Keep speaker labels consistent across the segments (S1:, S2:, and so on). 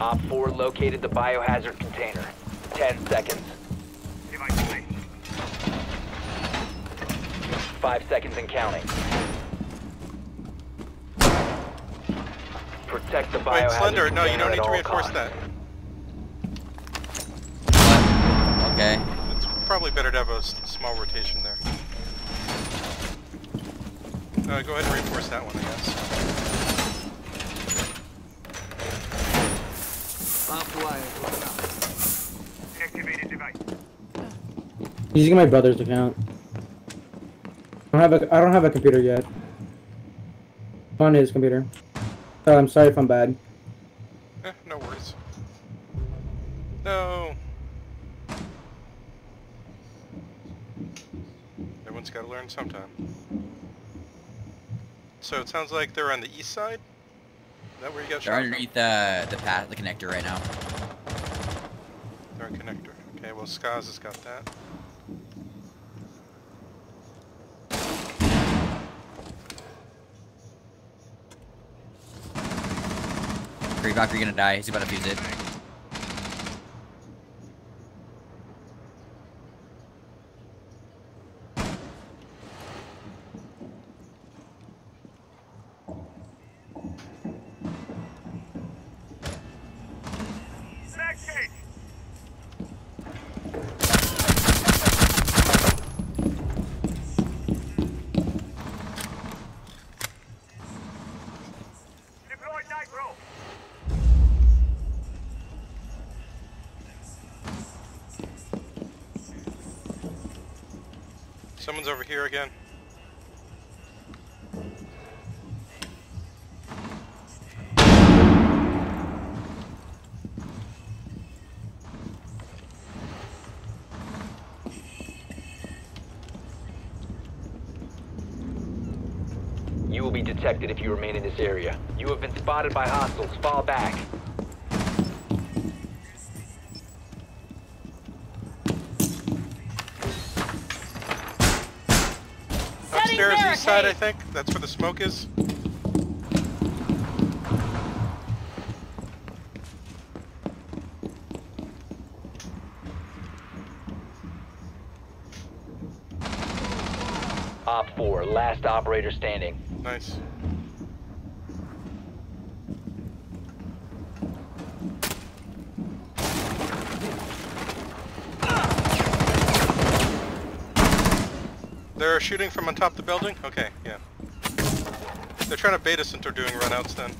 S1: Op 4 located the biohazard container. 10 seconds. 5 seconds and counting. Protect the biohazard
S2: Wait,
S1: biohazard
S2: Slender, no, you don't need to reinforce
S1: costs.
S2: that.
S3: What? Okay.
S2: It's probably better to have a small rotation there. Uh, go ahead and reinforce that one, I guess.
S4: Using my brother's account. I don't have a I don't have a computer yet. On his computer. Oh, I'm sorry if I'm bad.
S2: Eh, no worries. No. Everyone's got to learn sometime. So it sounds like they're on the east side. That where you got
S3: They're
S2: shot?
S3: underneath the the path, the connector right now.
S2: They're on connector. Okay, well Skaz has got that.
S3: Reebok, you're gonna die. He's about to fuse it.
S2: Someone's over here again.
S1: You will be detected if you remain in this area. You have been spotted by hostiles. Fall back.
S2: Side, I think. That's where the smoke is.
S1: Op 4, last operator standing.
S2: Nice. They're shooting from on top the building? Okay, yeah. They're trying to bait us into doing runouts then.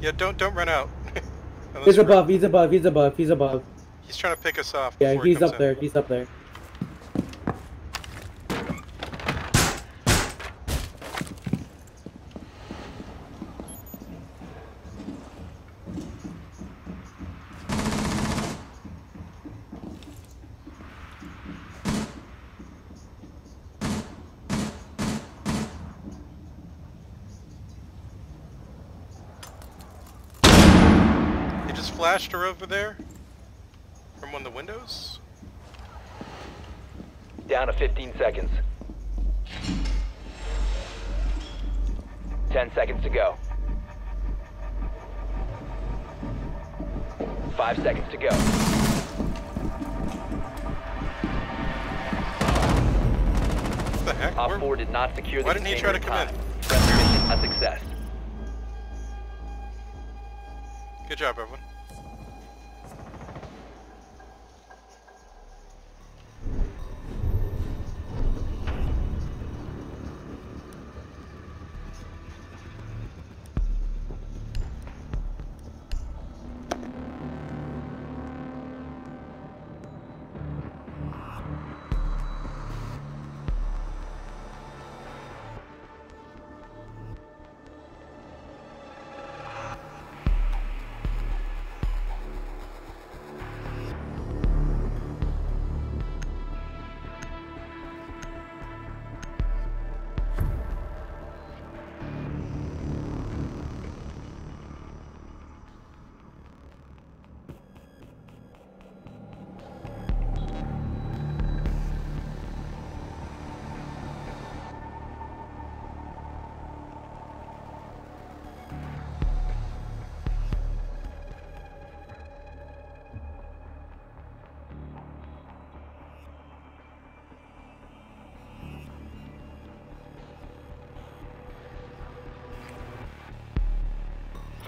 S2: Yeah, don't don't run out.
S4: He's above, he's above, he's above, he's above.
S2: He's trying to pick us off.
S4: Yeah, he's up
S2: in.
S4: there, he's up there.
S2: Flashed her over there from one of the windows.
S1: Down to 15 seconds. 10 seconds to go. 5 seconds to go.
S2: What the heck?
S1: Op 4 did not secure the
S2: Why didn't he try to come in?
S1: time. Mission a success.
S2: Good job, everyone.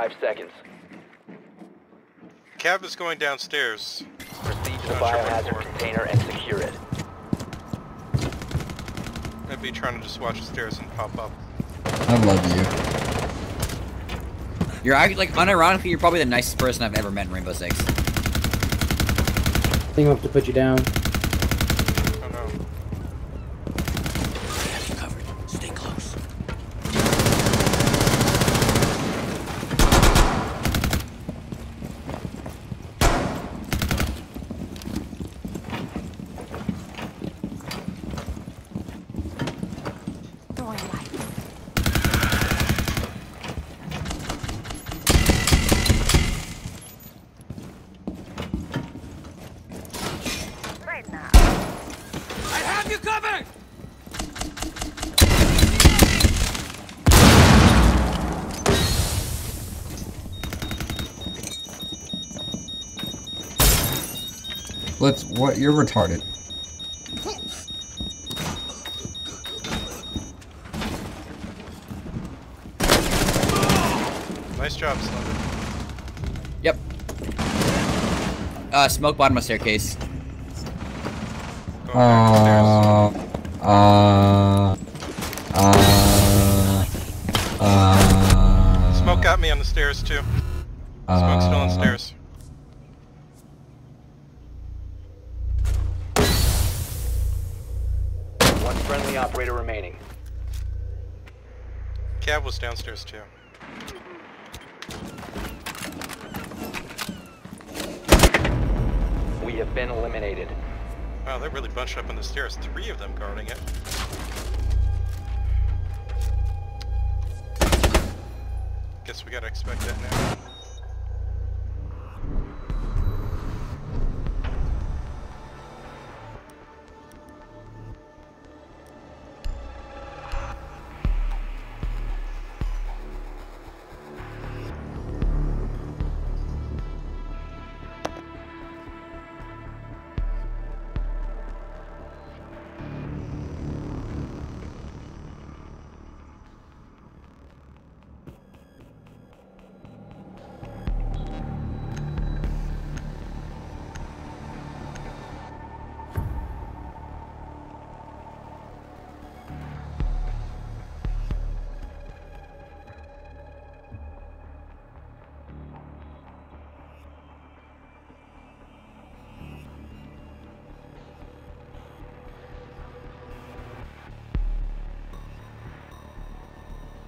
S1: five seconds.
S2: Cav is going downstairs.
S1: Proceed to the
S2: Not sure
S1: biohazard container and secure it.
S2: I'd be trying to just watch the stairs and pop up.
S5: I love you.
S3: You're like unironically, you're probably the nicest person I've ever met in Rainbow Six.
S4: I think I'm up to put you down.
S2: Oh no.
S6: I have you covered!
S5: Let's. What? You're retarded.
S2: Nice job, Slender.
S3: Yep. Uh, smoke bottom of staircase.
S5: Uh. Uh. Uh. Uh.
S2: Smoke got me on the stairs too. Smoke's still on
S5: uh,
S2: stairs.
S1: Operator remaining.
S2: Cav was downstairs too.
S1: We have been eliminated.
S2: Wow, they're really bunched up on the stairs. Three of them guarding it. Guess we gotta expect that now.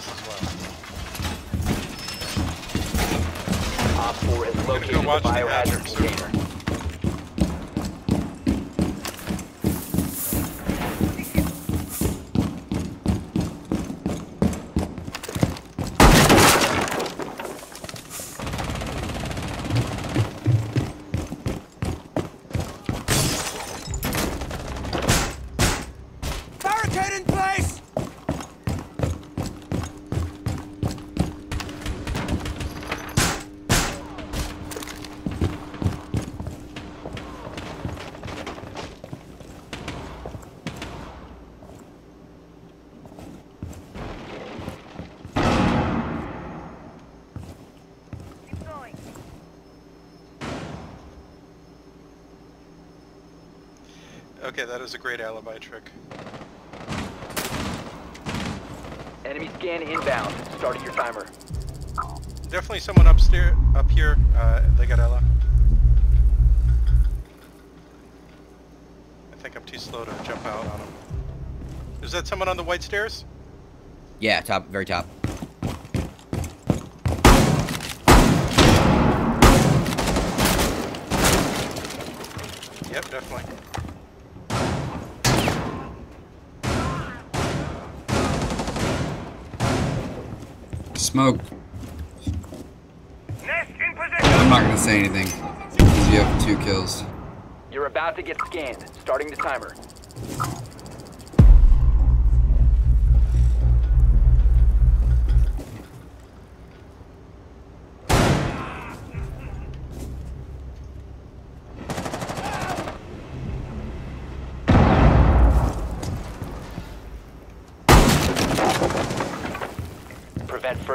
S2: This as well. Okay, that is a great alibi trick.
S1: Enemy scan inbound. Starting your timer.
S2: Definitely someone upstairs, up here. Uh, they got Ella. I think I'm too slow to jump out on them. Is that someone on the white stairs?
S3: Yeah, top, very top.
S2: Yep, definitely.
S5: Smoke. I'm not gonna say anything. Because you have two kills.
S1: You're about to get scanned. Starting the timer.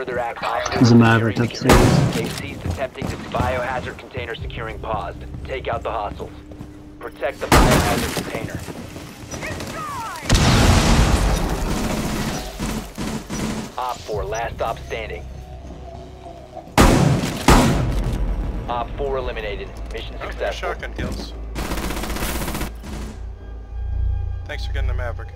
S1: Further access.
S7: There's a Maverick
S1: Securing
S7: upstairs.
S1: They've ceased attempting to biohazard container securing paused. Take out the hostiles. Protect the biohazard container. Op 4, last stop standing. Op 4 eliminated. Mission successful.
S2: Okay,
S1: successful.
S2: shotgun kills. Thanks for getting the Maverick.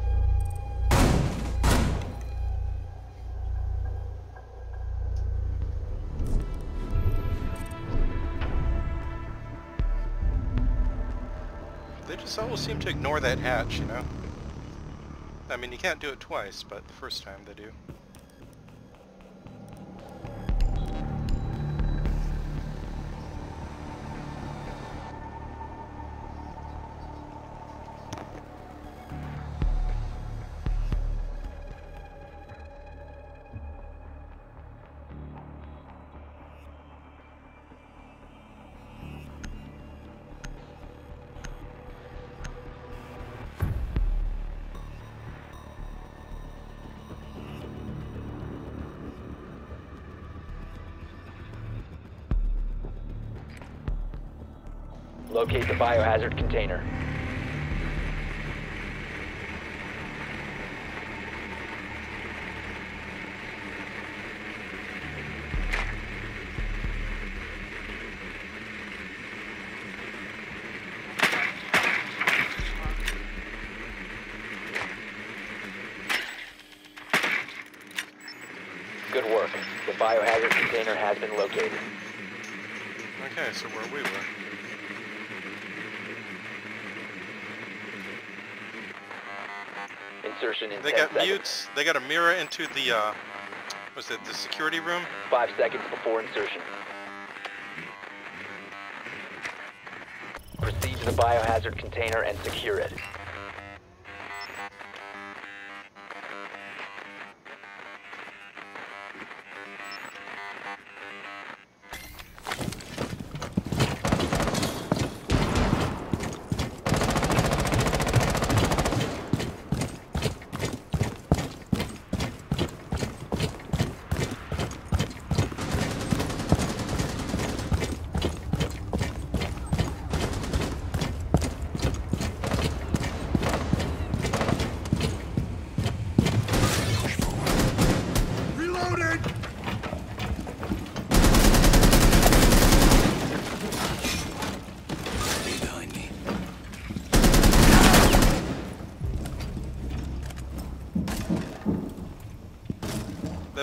S2: Always seem to ignore that hatch, you know? I mean, you can't do it twice, but the first time they do.
S1: Locate the biohazard container. Good work. The biohazard container has been located.
S2: Okay, so where we were.
S1: Insertion in
S2: They got
S1: seconds.
S2: mutes. They got a mirror into the, uh, was it the security room?
S1: Five seconds before insertion. Proceed to the biohazard container and secure it.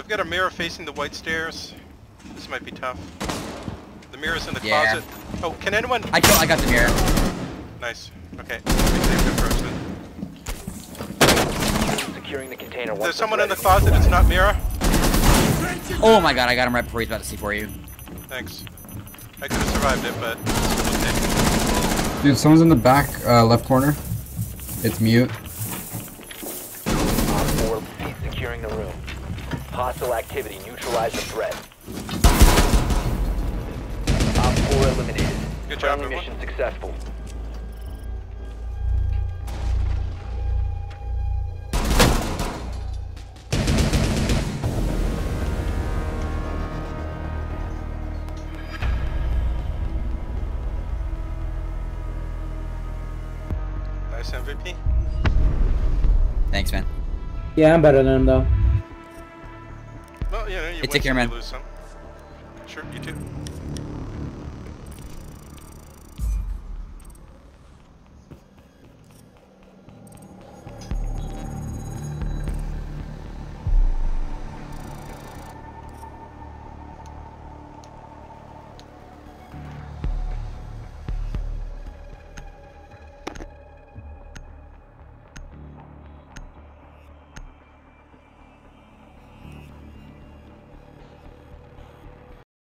S2: They've got a mirror facing the white stairs. This might be tough. The mirror's in the
S3: Yeah.
S2: closet. Oh, can anyone?
S3: I kill, I got the mirror.
S2: Nice. Okay. Let me save the approach then.
S1: Securing the container once
S2: There's someone in the closet. It's not mirror.
S3: Oh my god, I got him right before he's about to see for you.
S2: Thanks. I could have survived it, but.
S5: Dude, someone's in the back uh, left corner. It's mute.
S1: Op 4, cease securing the room. Hostile activity, neutralize the threat. Op 4 eliminated.
S2: Good job,
S1: Friendly
S2: everyone.
S1: mission successful.
S2: Nice MVP.
S3: Thanks, man.
S4: Yeah, I'm better than him though.
S3: Hey, take care, man.
S2: Sure, you too.